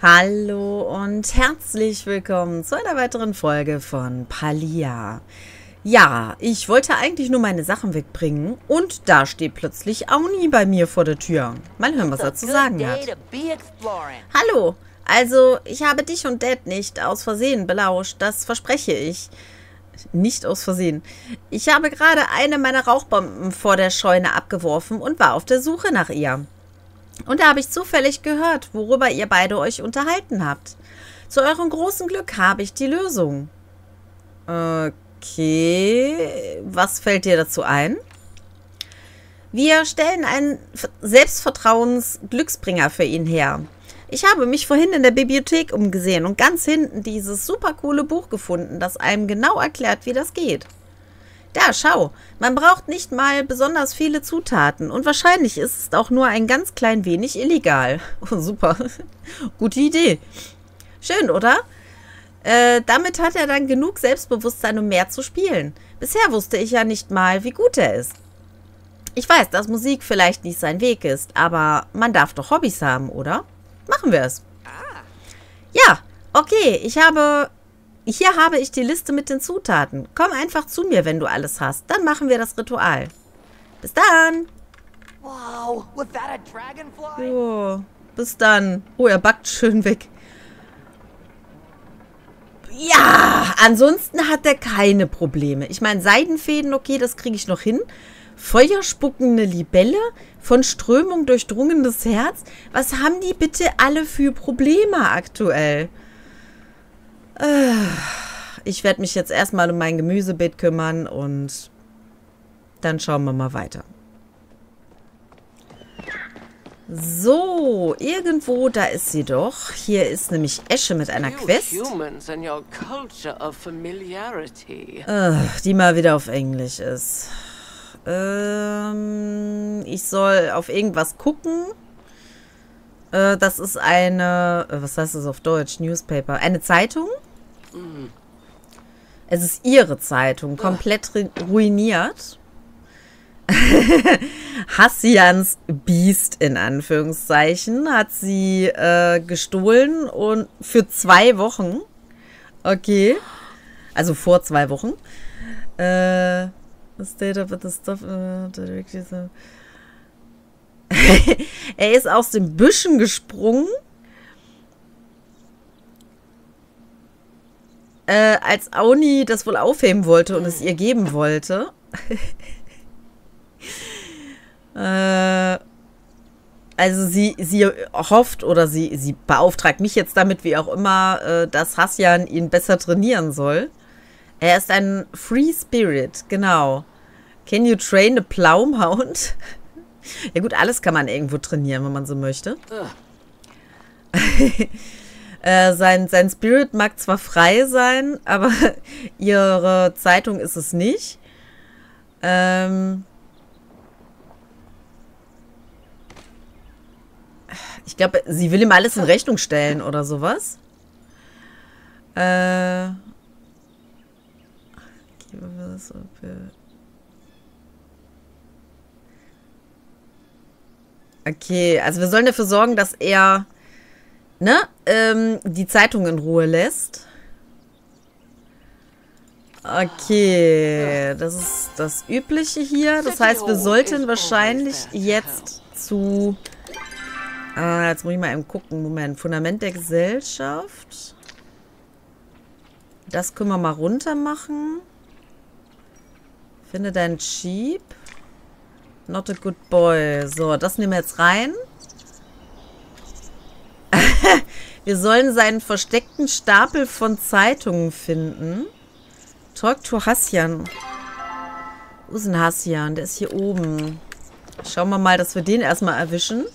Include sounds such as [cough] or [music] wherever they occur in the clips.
Hallo und herzlich willkommen zu einer weiteren Folge von Palia. Ja, ich wollte eigentlich nur meine Sachen wegbringen und da steht plötzlich Auni bei mir vor der Tür. Mal hören, was er zu sagen hat. Hallo, also ich habe dich und Dad nicht aus Versehen belauscht, das verspreche ich. Nicht aus Versehen. Ich habe gerade eine meiner Rauchbomben vor der Scheune abgeworfen und war auf der Suche nach ihr. Und da habe ich zufällig gehört, worüber ihr beide euch unterhalten habt. Zu eurem großen Glück habe ich die Lösung. Okay, was fällt dir dazu ein? Wir stellen einen Selbstvertrauens-Glücksbringer für ihn her. Ich habe mich vorhin in der Bibliothek umgesehen und ganz hinten dieses super coole Buch gefunden, das einem genau erklärt, wie das geht. Da, schau, man braucht nicht mal besonders viele Zutaten und wahrscheinlich ist es auch nur ein ganz klein wenig illegal. [laughs] Oh, super. [laughs] Gute Idee. Schön, oder? Äh, damit hat er dann genug Selbstbewusstsein, um mehr zu spielen. Bisher wusste ich ja nicht mal, wie gut er ist. Ich weiß, dass Musik vielleicht nicht sein Weg ist, aber man darf doch Hobbys haben, oder? Machen wir es. Ja, okay, ich habe... Hier habe ich die Liste mit den Zutaten. Komm einfach zu mir, wenn du alles hast. Dann machen wir das Ritual. Bis dann. Wow, was that a dragonfly? Oh, bis dann. Oh, er backt schön weg. Ja, ansonsten hat er keine Probleme. Ich meine, Seidenfäden, okay, das kriege ich noch hin. Feuerspuckende Libelle, von Strömung durchdrungenes Herz. Was haben die bitte alle für Probleme aktuell? Äh, Ich werde mich jetzt erstmal um mein Gemüsebeet kümmern und dann schauen wir mal weiter. So, irgendwo, da ist sie doch. Hier ist nämlich Esche mit einer Quest. familiarity. Äh, die mal wieder auf Englisch ist. Ähm, ich soll auf irgendwas gucken. Äh, das ist eine, äh, was heißt das auf Deutsch? Newspaper. Eine Zeitung? Es ist ihre Zeitung, komplett ru- ruiniert. [laughs] Hassians Biest in Anführungszeichen hat sie äh, gestohlen und für zwei Wochen. Okay. Also vor zwei Wochen. Äh, the state of the stuff. Uh, [laughs] er ist aus den Büschen gesprungen. Äh, als Auni das wohl aufheben wollte und es ihr geben wollte. [laughs] äh, also sie, sie hofft oder sie, sie beauftragt mich jetzt damit, wie auch immer, äh, dass Hassian ihn besser trainieren soll. Er ist ein Free Spirit, genau. Can you train a Plowmhound? [laughs] ja gut, alles kann man irgendwo trainieren, wenn man so möchte. [laughs] äh, sein, sein Spirit mag zwar frei sein, [laughs] aber ihre Zeitung ist es nicht. Ähm ich glaube, sie will ihm alles in Rechnung stellen oder sowas. Äh. Okay, also wir sollen dafür sorgen, dass er ne, ähm, die Zeitung in Ruhe lässt. Okay, das ist das Übliche hier. Das heißt, wir sollten wahrscheinlich jetzt zu... Ah, jetzt muss ich mal eben gucken. Moment, Fundament der Gesellschaft. Das können wir mal runter machen. Finde deinen Jeep. Not a good boy. So, das nehmen wir jetzt rein. Wir sollen seinen versteckten Stapel von Zeitungen finden. Talk to Hassian. Wo ist denn Hassian? Der ist hier oben. Schauen wir mal, dass wir den erstmal erwischen.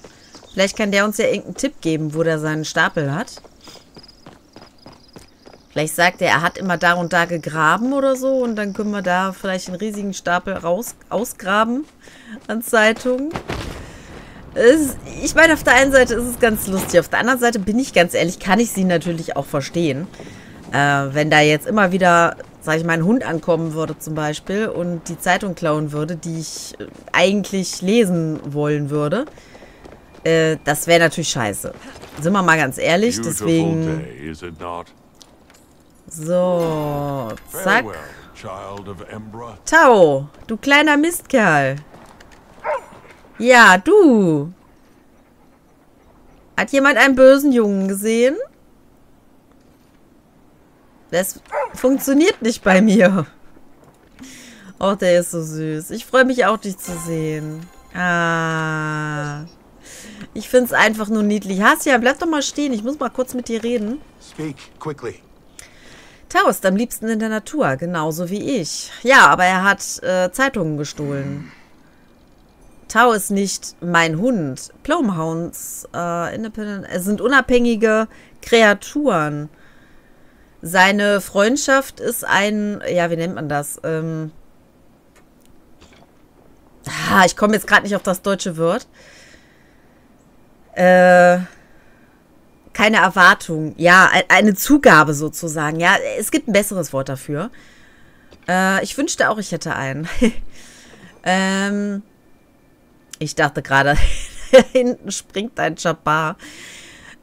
Vielleicht kann der uns ja irgendeinen Tipp geben, wo der seinen Stapel hat. Vielleicht sagt er, er hat immer da und da gegraben oder so und dann können wir da vielleicht einen riesigen Stapel raus, ausgraben an Zeitungen. Es, ich meine, auf der einen Seite ist es ganz lustig, auf der anderen Seite bin ich ganz ehrlich, kann ich sie natürlich auch verstehen. Äh, wenn da jetzt immer wieder, sag ich mal, ein Hund ankommen würde zum Beispiel und die Zeitung klauen würde, die ich äh, eigentlich lesen wollen würde, Äh, das wäre natürlich scheiße. Sind wir mal ganz ehrlich, deswegen... So, zack. Tau, du kleiner Mistkerl. Ja, du. Hat jemand einen bösen Jungen gesehen? Das funktioniert nicht bei mir. Oh, der ist so süß. Ich freue mich auch, dich zu sehen. Ah. Ich finde es einfach nur niedlich. Hassia, bleib doch mal stehen. Ich muss mal kurz mit dir reden. Speak quickly. Tao ist am liebsten in der Natur, genauso wie ich. Ja, aber er hat äh, Zeitungen gestohlen. Tao ist nicht mein Hund. Plomehounds äh, independent, äh, sind unabhängige Kreaturen. Seine Freundschaft ist ein, ja, wie nennt man das? Ähm, ah, ich komme jetzt gerade nicht auf das deutsche Wort. Äh, keine Erwartung. Ja, e- eine Zugabe sozusagen. Ja, es gibt ein besseres Wort dafür. Äh, ich wünschte auch, ich hätte einen. [laughs] ähm, ich dachte gerade, [laughs] hinten springt ein Chabar.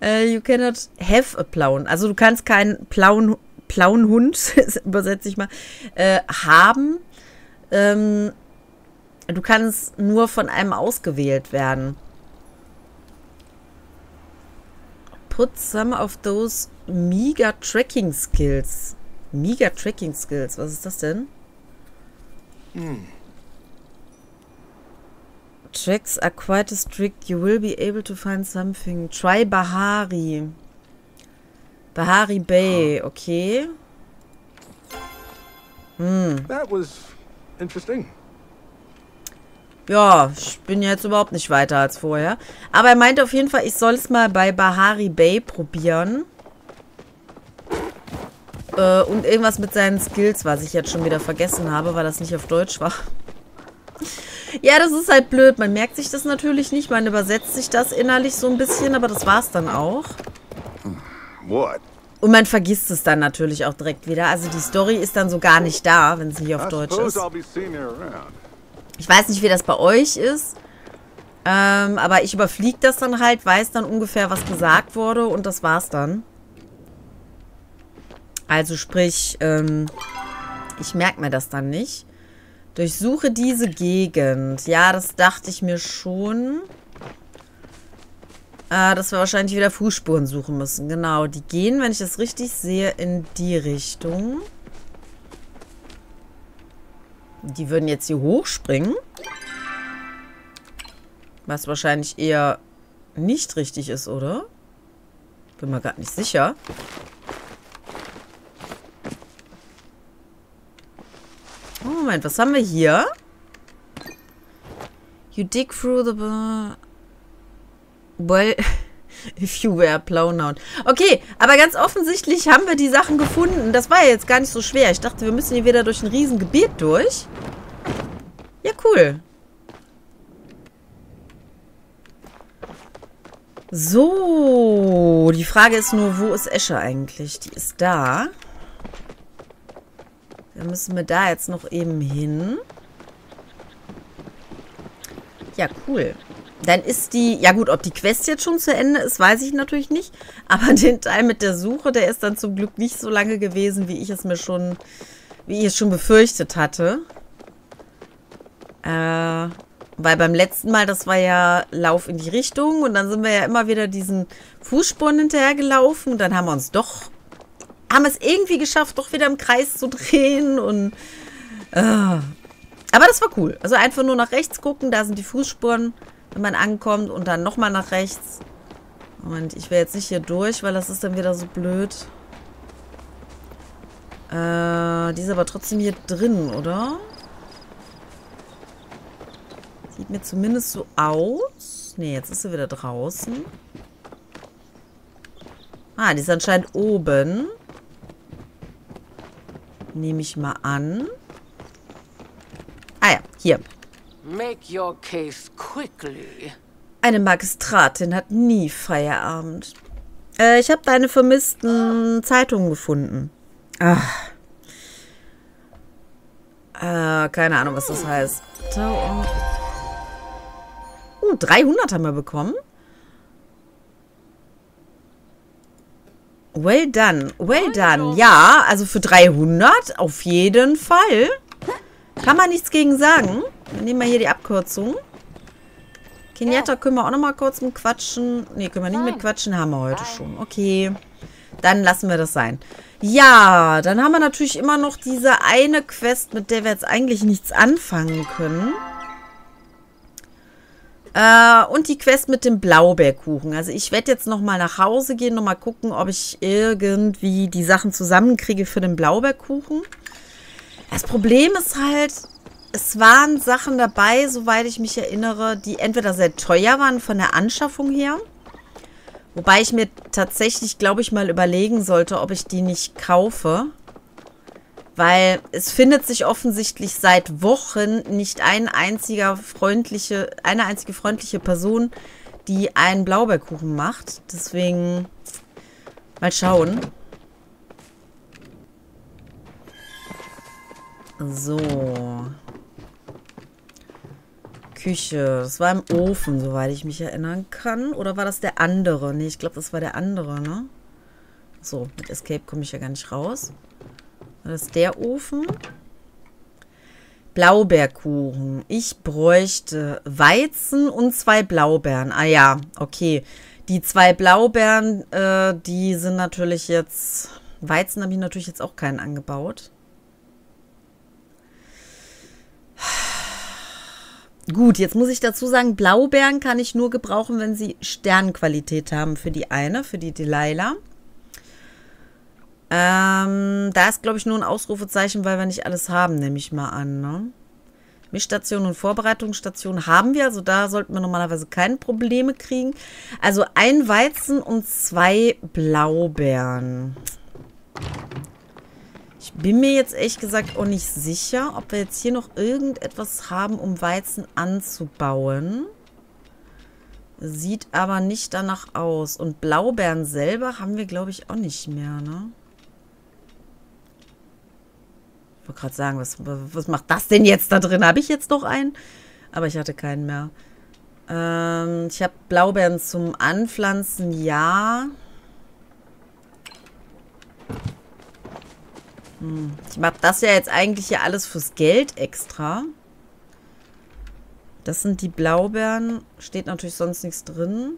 Äh, you cannot have a Plauen. Also du kannst keinen Plauen, Plauenhund, [laughs] übersetze ich mal, äh, haben. Ähm, du kannst nur von einem ausgewählt werden. Put some of those Mega Tracking Skills. Mega Tracking Skills, was ist das denn? Tracks are quite strict. You will be able to find something. Try Bahari. Bahari Bay, okay. That was interesting. Ja, ich bin jetzt überhaupt nicht weiter als vorher. Aber er meinte auf jeden Fall, ich soll es mal bei Bahari Bay probieren. Äh, und irgendwas mit seinen Skills, was ich jetzt schon wieder vergessen habe, weil das nicht auf Deutsch war. Ja, das ist halt blöd. Man merkt sich das natürlich nicht. Man übersetzt sich das innerlich so ein bisschen, aber das war's dann auch. What? Und man vergisst es dann natürlich auch direkt wieder. Also die Story ist dann so gar nicht da, wenn es nicht auf Deutsch ist. Ich weiß nicht, wie das bei euch ist. Ähm, aber ich überfliege das dann halt, weiß dann ungefähr, was gesagt wurde und das war's dann. Also sprich, ähm, ich merke mir das dann nicht. Durchsuche diese Gegend. Ja, das dachte ich mir schon. Äh, dass wir wahrscheinlich wieder Fußspuren suchen müssen. Genau, die gehen, wenn ich das richtig sehe, in die Richtung. Die würden jetzt hier hochspringen. Was wahrscheinlich eher nicht richtig ist, oder? Bin mir gerade nicht sicher. Moment, was haben wir hier? You dig through the... Well, [laughs] if you were blown out. Okay, aber ganz offensichtlich haben wir die Sachen gefunden. Das war ja jetzt gar nicht so schwer. Ich dachte, wir müssen hier wieder durch ein Riesengebiet durch. Ja, cool. So, die Frage ist nur, wo ist Esche eigentlich? Die ist da. Dann müssen wir da jetzt noch eben hin. Ja, cool. Dann ist die, ja gut, ob die Quest jetzt schon zu Ende ist, weiß ich natürlich nicht. [laughs] Aber den Teil mit der Suche, der ist dann zum Glück nicht so lange gewesen, wie ich es mir schon, wie ich es schon befürchtet hatte. Äh, weil beim letzten Mal, das war ja Lauf in die Richtung und dann sind wir ja immer wieder diesen Fußspuren hinterhergelaufen. Dann haben wir uns doch, haben es irgendwie geschafft, doch wieder im Kreis zu drehen und äh, aber das war cool. Also einfach nur nach rechts gucken, da sind die Fußspuren, wenn man ankommt und dann nochmal nach rechts. Moment, ich will jetzt nicht hier durch, weil das ist dann wieder so blöd. Äh, die ist aber trotzdem hier drin, oder? Sieht mir zumindest so aus. Ne, jetzt ist sie wieder draußen. Ah, die ist anscheinend oben. Nehme ich mal an. Ah ja, hier. Make your case quickly. Eine Magistratin hat nie Feierabend. Äh, ich habe deine vermissten Zeitungen gefunden. Ach. Äh, keine Ahnung, was das heißt. Tau- Uh, 300 haben wir bekommen. Well done, well done. Ja, also für 300 auf jeden Fall. Kann man nichts gegen sagen. Dann nehmen wir hier die Abkürzung. Kenyatta können wir auch noch mal kurz mit quatschen. Ne, können wir nicht mit quatschen. Haben wir heute schon. Okay. Dann lassen wir das sein. Ja, dann haben wir natürlich immer noch diese eine Quest, mit der wir jetzt eigentlich nichts anfangen können. Äh, und die Quest mit dem Blaubeerkuchen. Also ich werde jetzt nochmal nach Hause gehen, nochmal gucken, ob ich irgendwie die Sachen zusammenkriege für den Blaubeerkuchen. Das Problem ist halt, es waren Sachen dabei, soweit ich mich erinnere, die entweder sehr teuer waren von der Anschaffung her. Wobei ich mir tatsächlich, glaube ich, mal überlegen sollte, ob ich die nicht kaufe. Weil es findet sich offensichtlich seit Wochen nicht ein einziger freundliche, eine einzige freundliche Person, die einen Blaubeerkuchen macht. Deswegen mal schauen. So. Küche. Das war im Ofen, soweit ich mich erinnern kann. Oder war das der andere? Nee, ich glaube, das war der andere, ne? So, mit Escape komme ich ja gar nicht raus. Das ist der Ofen. Blaubeerkuchen. Ich bräuchte Weizen und zwei Blaubeeren. Ah ja, okay. Die zwei Blaubeeren, äh, die sind natürlich jetzt... Weizen habe ich natürlich jetzt auch keinen angebaut. Gut, jetzt muss ich dazu sagen, Blaubeeren kann ich nur gebrauchen, wenn sie Sternqualität haben für die eine, für die Delilah. Ähm, da ist, glaube ich, nur ein Ausrufezeichen, weil wir nicht alles haben, nehme ich mal an. Ne? Mischstation und Vorbereitungsstation haben wir, also da sollten wir normalerweise keine Probleme kriegen. Also ein Weizen und zwei Blaubeeren. Ich bin mir jetzt ehrlich gesagt auch nicht sicher, ob wir jetzt hier noch irgendetwas haben, um Weizen anzubauen. Sieht aber nicht danach aus. Und Blaubeeren selber haben wir, glaube ich, auch nicht mehr, ne? Ich wollte gerade sagen, was, was macht das denn jetzt da drin? Habe ich jetzt noch einen? Aber ich hatte keinen mehr. Ähm, ich habe Blaubeeren zum Anpflanzen, ja. Hm. Ich mache das ja jetzt eigentlich hier alles fürs Geld extra. Das sind die Blaubeeren. Steht natürlich sonst nichts drin.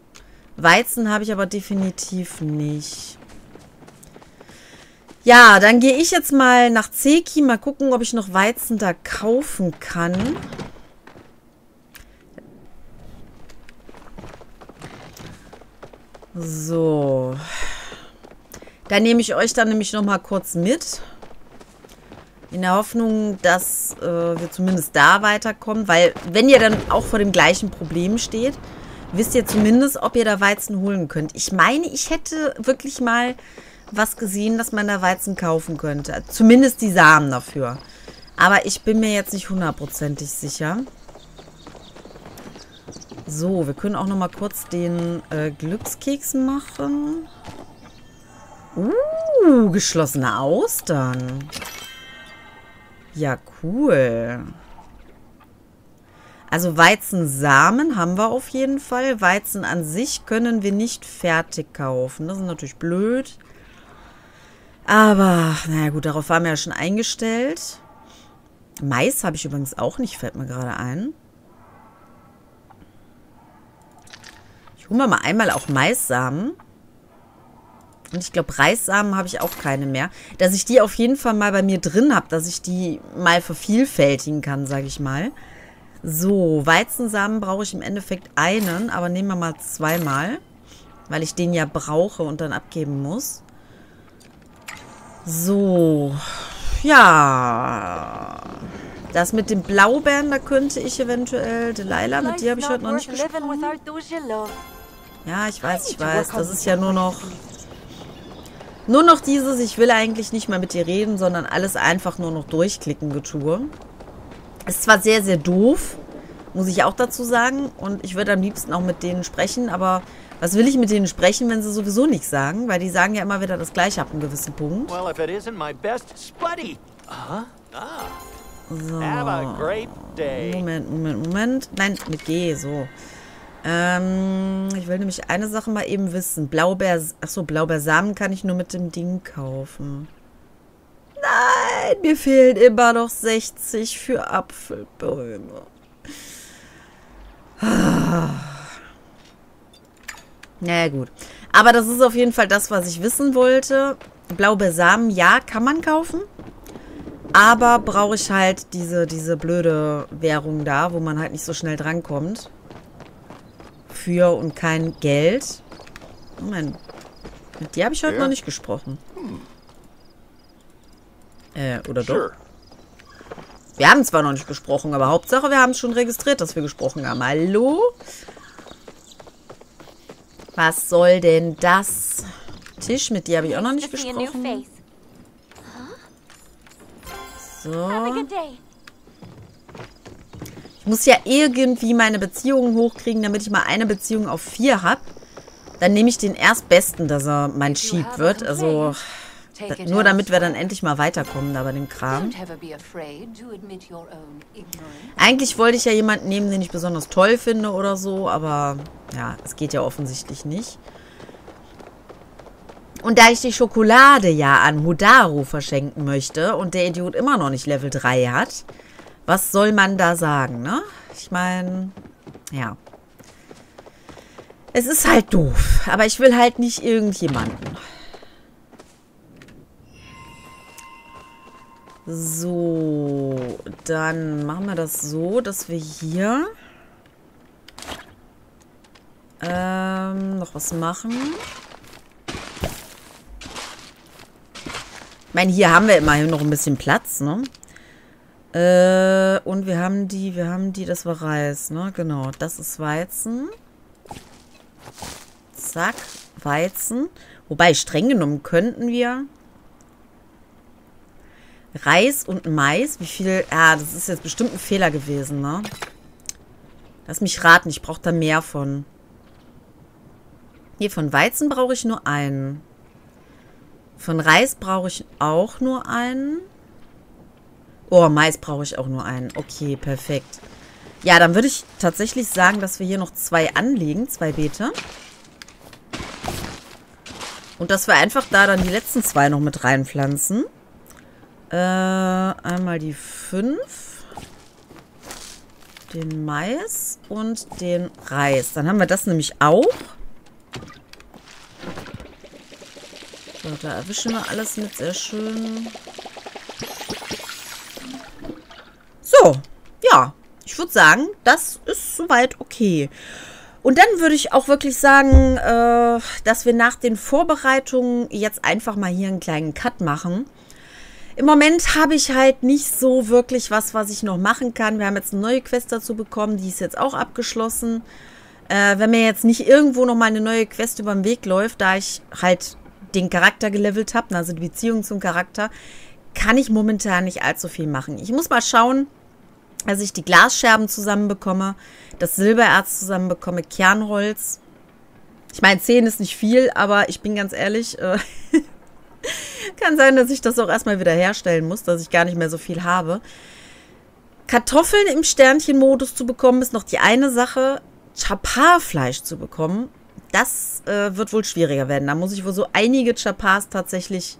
Weizen habe ich aber definitiv nicht. Ja, dann gehe ich jetzt mal nach Zeki. Mal gucken, ob ich noch Weizen da kaufen kann. So. Da nehme ich euch dann nämlich noch mal kurz mit. In der Hoffnung, dass äh, wir zumindest da weiterkommen. Weil, wenn ihr dann auch vor dem gleichen Problem steht, wisst ihr zumindest, ob ihr da Weizen holen könnt. Ich meine, ich hätte wirklich mal was gesehen, dass man da Weizen kaufen könnte. Zumindest die Samen dafür. Aber ich bin mir jetzt nicht hundertprozentig sicher. So, wir können auch noch mal kurz den äh, Glückskeks machen. Uh, geschlossene Austern. Ja, cool. Also Weizensamen haben wir auf jeden Fall. Weizen an sich können wir nicht fertig kaufen. Das ist natürlich blöd. Aber, naja gut, darauf waren wir ja schon eingestellt. Mais habe ich übrigens auch nicht, fällt mir gerade ein. Ich hole mir mal einmal auch Maissamen. Und ich glaube, Reissamen habe ich auch keine mehr. Dass ich die auf jeden Fall mal bei mir drin habe, dass ich die mal vervielfältigen kann, sage ich mal. So, Weizensamen brauche ich im Endeffekt einen, aber nehmen wir mal zweimal. Weil ich den ja brauche und dann abgeben muss. So. Ja. Das mit den Blaubeeren, da könnte ich eventuell... Delilah, mit dir habe ich heute noch nicht gesprochen. Ja, ich weiß, ich weiß. Das ist ja nur noch... Nur noch dieses, ich will eigentlich nicht mehr mit dir reden, sondern alles einfach nur noch durchklicken, Getue. Ist zwar sehr, sehr doof, muss ich auch dazu sagen. Und ich würde am liebsten auch mit denen sprechen, aber was will ich mit denen sprechen, wenn sie sowieso nichts sagen? Weil die sagen ja immer wieder das Gleiche ab einem gewissen Punkt. Well, if it isn't my best spuddy. Huh? Ah. So. Have a great day. Moment, Moment, Moment. Nein, mit G, so. Ähm, ich will nämlich eine Sache mal eben wissen. Blaubeer, achso, Blaubeersamen kann ich nur mit dem Ding kaufen. Nein, mir fehlen immer noch 60 für Apfelbäume. [sighs] Ah. Naja, gut. Aber das ist auf jeden Fall das, was ich wissen wollte. Blaubeersamen, ja, kann man kaufen. Aber brauche ich halt diese, diese blöde Währung da, wo man halt nicht so schnell drankommt. Für und kein Geld. Moment. Mit dir habe ich heute Ja. noch nicht gesprochen. Äh, oder doch? Sure. Wir haben zwar noch nicht gesprochen, aber Hauptsache, wir haben es schon registriert, dass wir gesprochen haben. Hallo? Was soll denn das? Tisch, mit dir habe ich auch noch nicht gesprochen. So. Ich muss ja irgendwie meine Beziehungen hochkriegen, damit ich mal eine Beziehung auf vier habe. Dann nehme ich den erstbesten, dass er mein Sheep wird. Also nur damit wir dann endlich mal weiterkommen da bei dem Kram. Eigentlich wollte ich ja jemanden nehmen, den ich besonders toll finde oder so, aber ja, es geht ja offensichtlich nicht. Und da ich die Schokolade ja an Hudaru verschenken möchte und der Idiot immer noch nicht Level 3 hat, was soll man da sagen, ne? Ich meine, ja. Es ist halt doof, aber ich will halt nicht irgendjemanden. So, dann machen wir das so, dass wir hier ähm, noch was machen. Ich meine, hier haben wir immerhin noch ein bisschen Platz, ne? Äh, und wir haben die, wir haben die, das war Reis, ne? Genau, das ist Weizen. Zack, Weizen. Wobei, streng genommen könnten wir Reis und Mais. Wie viel? Ja, das ist jetzt bestimmt ein Fehler gewesen, ne? Lass mich raten, ich brauche da mehr von. Hier, von Weizen brauche ich nur einen. Von Reis brauche ich auch nur einen. Oh, Mais brauche ich auch nur einen. Okay, perfekt. Ja, dann würde ich tatsächlich sagen, dass wir hier noch zwei anlegen, zwei Beete. Und dass wir einfach da dann die letzten zwei noch mit reinpflanzen. Äh, einmal die 5. Den Mais und den Reis. Dann haben wir das nämlich auch. So, da erwischen wir alles mit. Sehr schön. So, ja. Ich würde sagen, das ist soweit okay. Und dann würde ich auch wirklich sagen, äh, dass wir nach den Vorbereitungen jetzt einfach mal hier einen kleinen Cut machen. Im Moment habe ich halt nicht so wirklich was, was ich noch machen kann. Wir haben jetzt eine neue Quest dazu bekommen, die ist jetzt auch abgeschlossen. Äh, wenn mir jetzt nicht irgendwo noch mal eine neue Quest über den Weg läuft, da ich halt den Charakter gelevelt habe, also die Beziehung zum Charakter, kann ich momentan nicht allzu viel machen. Ich muss mal schauen, dass ich die Glasscherben zusammenbekomme, das Silbererz zusammenbekomme, Kernholz. Ich meine, 10 ist nicht viel, aber ich bin ganz ehrlich, äh, [laughs] [laughs] kann sein, dass ich das auch erstmal wieder herstellen muss, dass ich gar nicht mehr so viel habe. Kartoffeln im Sternchenmodus zu bekommen, ist noch die eine Sache. Chapar-Fleisch zu bekommen, das äh, wird wohl schwieriger werden. Da muss ich wohl so einige Chapars tatsächlich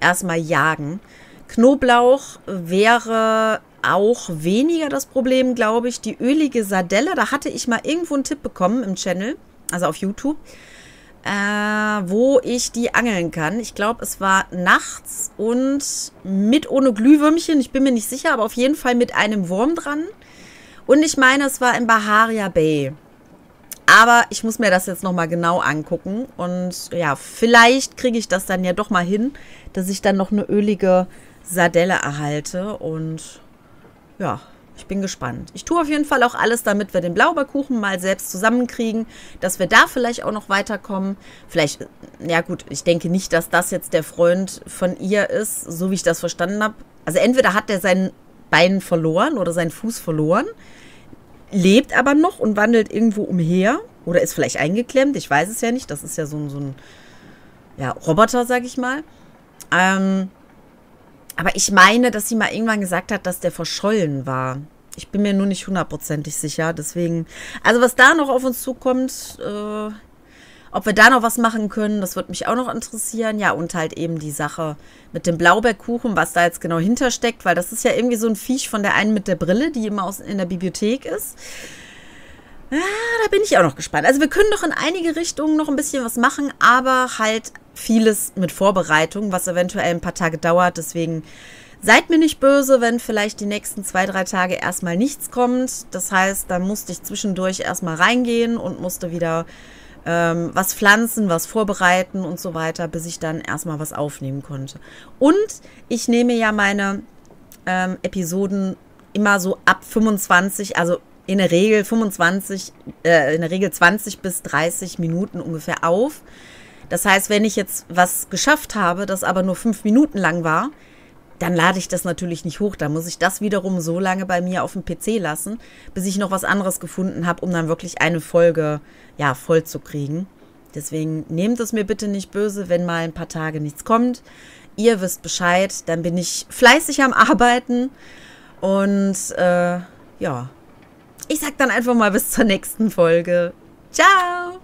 erstmal jagen. Knoblauch wäre auch weniger das Problem, glaube ich. Die ölige Sardelle, da hatte ich mal irgendwo einen Tipp bekommen im Channel, also auf YouTube, äh, wo ich die angeln kann. Ich glaube, es war nachts und mit ohne Glühwürmchen. Ich bin mir nicht sicher, aber auf jeden Fall mit einem Wurm dran. Und ich meine, es war in Baharia Bay. Aber ich muss mir das jetzt nochmal genau angucken. Und ja, vielleicht kriege ich das dann ja doch mal hin, dass ich dann noch eine ölige Sardelle erhalte. Und ja, ich bin gespannt. Ich tue auf jeden Fall auch alles, damit wir den Blaubeerkuchen mal selbst zusammenkriegen, dass wir da vielleicht auch noch weiterkommen. Vielleicht, ja gut, ich denke nicht, dass das jetzt der Freund von ihr ist, so wie ich das verstanden habe. Also entweder hat er sein Bein verloren oder seinen Fuß verloren, lebt aber noch und wandelt irgendwo umher oder ist vielleicht eingeklemmt. Ich weiß es ja nicht. Das ist ja so ein, so ein ja, Roboter, sag ich mal. Ähm, aber ich meine, dass sie mal irgendwann gesagt hat, dass der verschollen war. Ich bin mir nur nicht hundertprozentig sicher. Deswegen, also was da noch auf uns zukommt, äh, ob wir da noch was machen können, das würde mich auch noch interessieren. Ja, und halt eben die Sache mit dem Blaubeerkuchen, was da jetzt genau hintersteckt, weil das ist ja irgendwie so ein Viech von der einen mit der Brille, die immer aus, in der Bibliothek ist. Ja, da bin ich auch noch gespannt. Also wir können doch in einige Richtungen noch ein bisschen was machen, aber halt vieles mit Vorbereitung, was eventuell ein paar Tage dauert. Deswegen seid mir nicht böse, wenn vielleicht die nächsten zwei, drei Tage erstmal nichts kommt. Das heißt, dann musste ich zwischendurch erstmal reingehen und musste wieder ähm, was pflanzen, was vorbereiten und so weiter, bis ich dann erstmal was aufnehmen konnte. Und ich nehme ja meine ähm, Episoden immer so ab 25, also in der Regel 25, äh, in der Regel 20 bis 30 Minuten ungefähr auf. Das heißt, wenn ich jetzt was geschafft habe, das aber nur fünf Minuten lang war, dann lade ich das natürlich nicht hoch. Da muss ich das wiederum so lange bei mir auf dem PC lassen, bis ich noch was anderes gefunden habe, um dann wirklich eine Folge ja, voll zu kriegen. Deswegen nehmt es mir bitte nicht böse, wenn mal ein paar Tage nichts kommt. Ihr wisst Bescheid, dann bin ich fleißig am Arbeiten. Und äh, ja, ich sag dann einfach mal bis zur nächsten Folge. Ciao!